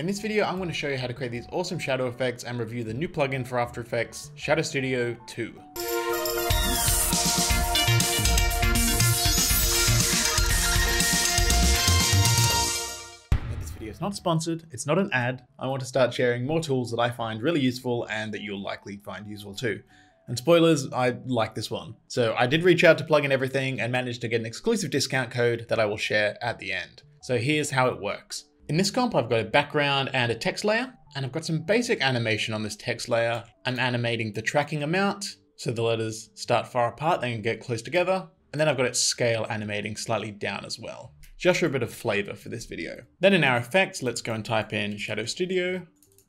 In this video, I'm going to show you how to create these awesome shadow effects and review the new plugin for After Effects, Shadow Studio 2. This video is not sponsored, it's not an ad. I want to start sharing more tools that I find really useful and that you'll likely find useful too. And spoilers, I like this one. So I did reach out to Plugin Everything and managed to get an exclusive discount code that I will share at the end. So here's how it works. In this comp, I've got a background and a text layer, and I've got some basic animation on this text layer. I'm animating the tracking amount, so the letters start far apart, then get close together, and then I've got it scale animating slightly down as well, just for a bit of flavor for this video. Then in our effects, let's go and type in Shadow Studio,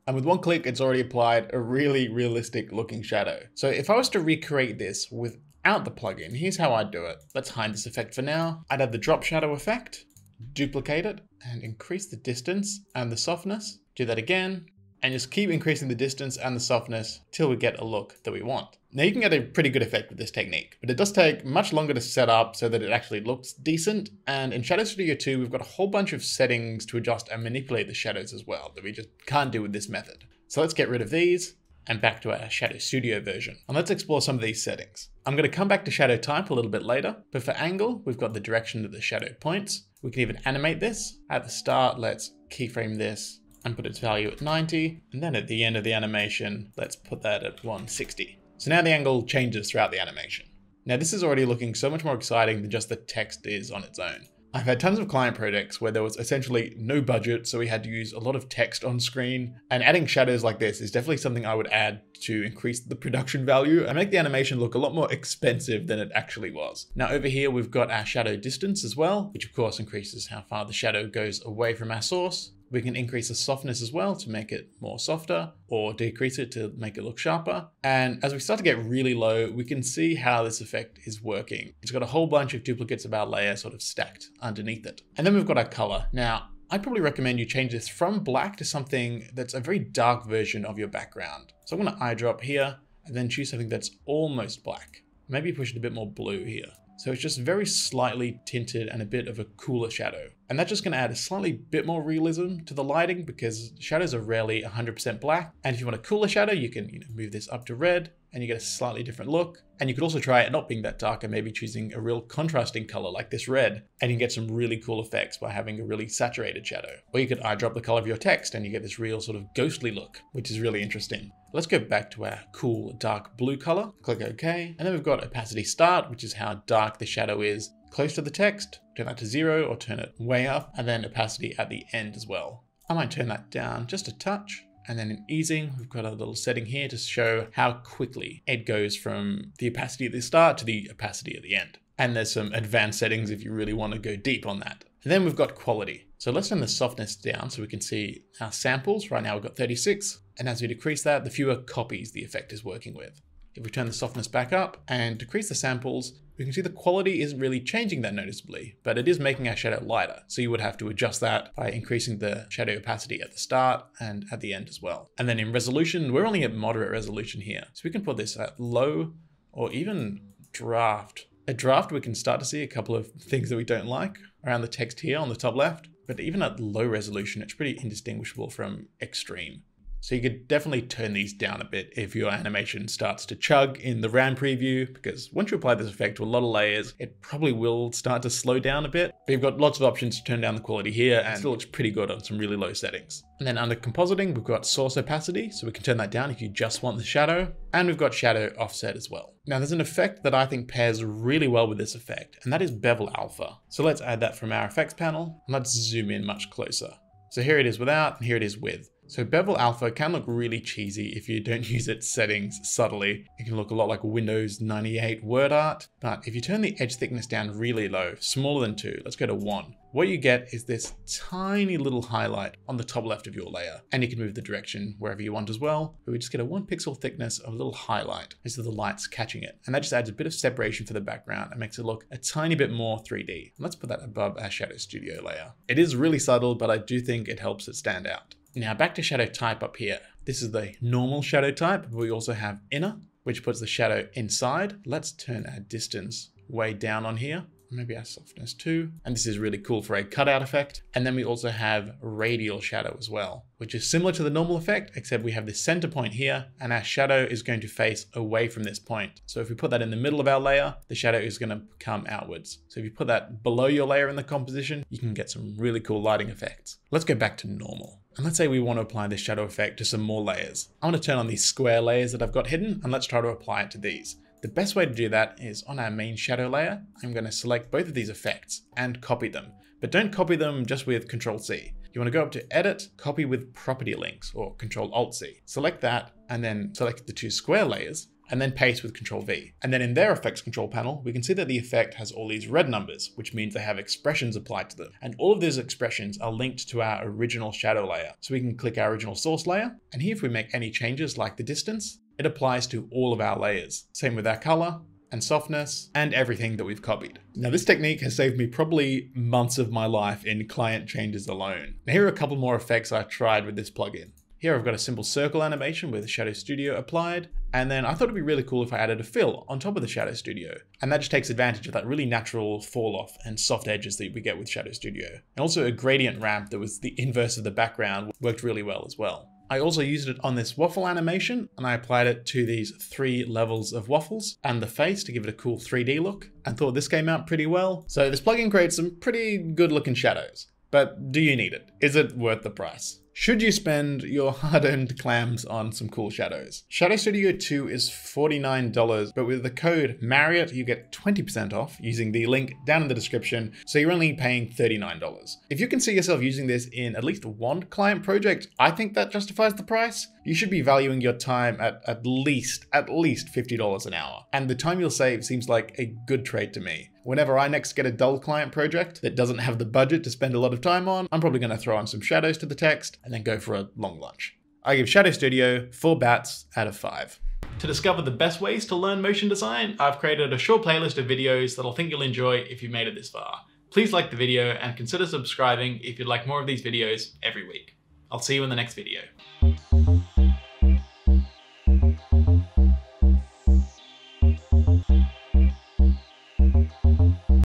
and with one click, it's already applied a really realistic looking shadow. So if I was to recreate this without the plugin, here's how I'd do it. Let's hide this effect for now. I'd have the drop shadow effect, duplicate it and increase the distance and the softness. Do that again and just keep increasing the distance and the softness till we get a look that we want. Now you can get a pretty good effect with this technique, but it does take much longer to set up so that it actually looks decent. And in Shadow Studio 2, we've got a whole bunch of settings to adjust and manipulate the shadows as well that we just can't do with this method. So let's get rid of these and back to our Shadow Studio version. And let's explore some of these settings. I'm going to come back to shadow type a little bit later, but for angle, we've got the direction that the shadow points. We can even animate this. At the start, let's keyframe this and put its value at 90. And then at the end of the animation, let's put that at 160. So now the angle changes throughout the animation. Now this is already looking so much more exciting than just the text is on its own. I've had tons of client projects where there was essentially no budget, so we had to use a lot of text on screen. And adding shadows like this is definitely something I would add to increase the production value and make the animation look a lot more expensive than it actually was. Now over here, we've got our shadow distance as well, which of course increases how far the shadow goes away from our source. We can increase the softness as well to make it more softer or decrease it to make it look sharper. And as we start to get really low, we can see how this effect is working. It's got a whole bunch of duplicates of our layer sort of stacked underneath it. And then we've got our color. Now, I'd probably recommend you change this from black to something that's a very dark version of your background. So I'm gonna eyedrop here and then choose something that's almost black. Maybe push it a bit more blue here. So it's just very slightly tinted and a bit of a cooler shadow. And that's just going to add a slightly bit more realism to the lighting because shadows are rarely 100% black. And if you want a cooler shadow, you can you know, move this up to red and you get a slightly different look. And you could also try it not being that dark and maybe choosing a real contrasting color like this red. And you get some really cool effects by having a really saturated shadow. Or you could eyedrop the color of your text and you get this real sort of ghostly look, which is really interesting. Let's go back to our cool dark blue color, click OK, and then we've got opacity start, which is how dark the shadow is close to the text, turn that to zero or turn it way up, and then opacity at the end as well. I might turn that down just a touch, and then in easing, we've got a little setting here to show how quickly it goes from the opacity at the start to the opacity at the end. And there's some advanced settings if you really want to go deep on that. And then we've got quality. So let's turn the softness down so we can see our samples. Right now we've got 36. And as we decrease that, the fewer copies the effect is working with. If we turn the softness back up and decrease the samples, we can see the quality isn't really changing that noticeably, but it is making our shadow lighter. So you would have to adjust that by increasing the shadow opacity at the start and at the end as well. And then in resolution, we're only at moderate resolution here. So we can put this at low or even draft. At draft, we can start to see a couple of things that we don't like around the text here on the top left, but even at low resolution, it's pretty indistinguishable from extreme. So you could definitely turn these down a bit if your animation starts to chug in the RAM preview, because once you apply this effect to a lot of layers, it probably will start to slow down a bit. But you've got lots of options to turn down the quality here, and it still looks pretty good on some really low settings. And then under compositing, we've got source opacity, so we can turn that down if you just want the shadow, and we've got shadow offset as well. Now there's an effect that I think pairs really well with this effect, and that is bevel alpha. So let's add that from our effects panel, and let's zoom in much closer. So here it is without, and here it is with. So Bevel Alpha can look really cheesy if you don't use its settings subtly. It can look a lot like Windows 98 word art, but if you turn the edge thickness down really low, smaller than two, let's go to one, what you get is this tiny little highlight on the top left of your layer. And you can move the direction wherever you want as well, but we just get a one pixel thickness of a little highlight as the light's catching it. And that just adds a bit of separation for the background and makes it look a tiny bit more 3D. Let's put that above our Shadow Studio layer. It is really subtle, but I do think it helps it stand out. Now back to shadow type up here. This is the normal shadow type, we also have inner, which puts the shadow inside. Let's turn our distance way down on here. Maybe our softness too. And this is really cool for a cutout effect. And then we also have radial shadow as well, which is similar to the normal effect, except we have this center point here and our shadow is going to face away from this point. So if we put that in the middle of our layer, the shadow is going to come outwards. So if you put that below your layer in the composition, you can get some really cool lighting effects. Let's go back to normal. And let's say we want to apply this shadow effect to some more layers. I want to turn on these square layers that I've got hidden and let's try to apply it to these. The best way to do that is on our main shadow layer, I'm going to select both of these effects and copy them. But don't copy them just with Control C. You want to go up to Edit, Copy with Property Links, or Control Alt C. Select that, and then select the two square layers, and then paste with Control V. And then in their effects control panel, we can see that the effect has all these red numbers, which means they have expressions applied to them. And all of those expressions are linked to our original shadow layer. So we can click our original source layer, and here if we make any changes like the distance, it applies to all of our layers. Same with our color and softness and everything that we've copied. Now this technique has saved me probably months of my life in client changes alone. Now here are a couple more effects I tried with this plugin. Here I've got a simple circle animation with Shadow Studio applied, and then I thought it'd be really cool if I added a fill on top of the Shadow Studio. And that just takes advantage of that really natural fall off and soft edges that we get with Shadow Studio. And also a gradient ramp that was the inverse of the background worked really well as well. I also used it on this waffle animation and I applied it to these three levels of waffles and the face to give it a cool 3D look and thought this came out pretty well. So this plugin creates some pretty good looking shadows. But do you need it? Is it worth the price? Should you spend your hard-earned clams on some cool shadows? Shadow Studio 2 is $49, but with the code Marriott, you get 20% off using the link down in the description, so you're only paying $39. If you can see yourself using this in at least one client project, I think that justifies the price. You should be valuing your time at at least, at least $50 an hour. And the time you'll save seems like a good trade to me. Whenever I next get a dull client project that doesn't have the budget to spend a lot of time on, I'm probably going to throw on some shadows to the text and then go for a long lunch. I give Shadow Studio 4 bats out of 5. To discover the best ways to learn motion design, I've created a short playlist of videos that I think you'll enjoy if you've made it this far. Please like the video and consider subscribing if you'd like more of these videos every week. I'll see you in the next video.